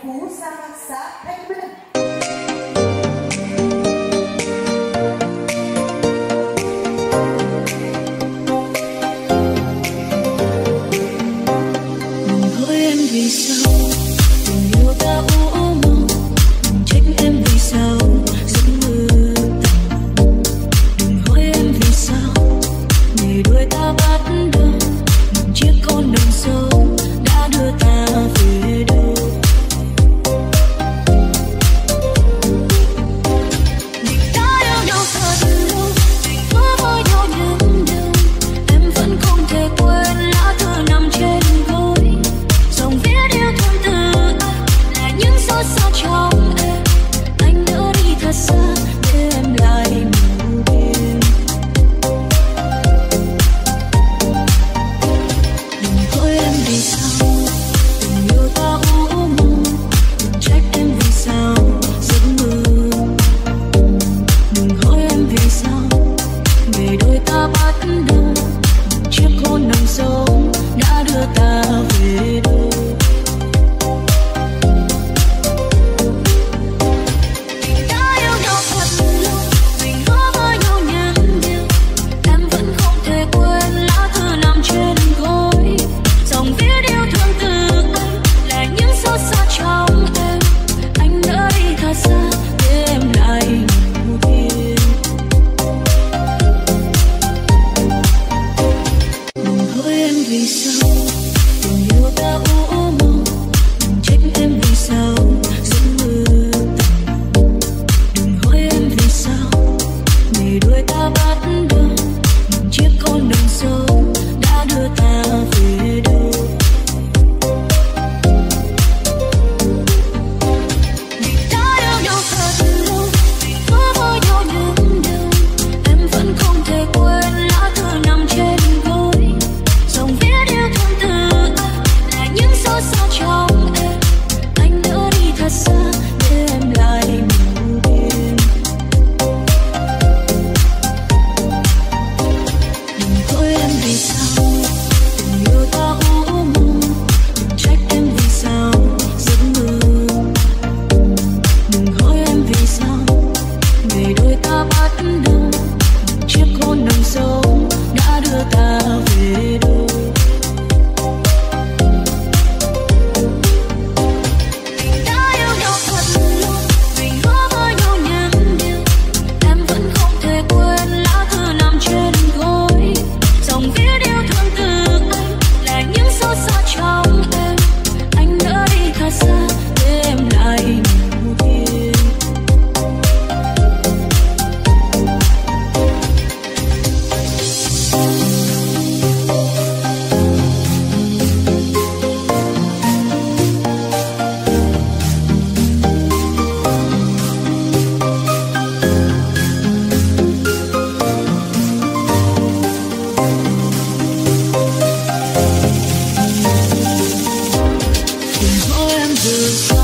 concurso, a WhatsApp, é que vì sao? Tình yêu ta u do.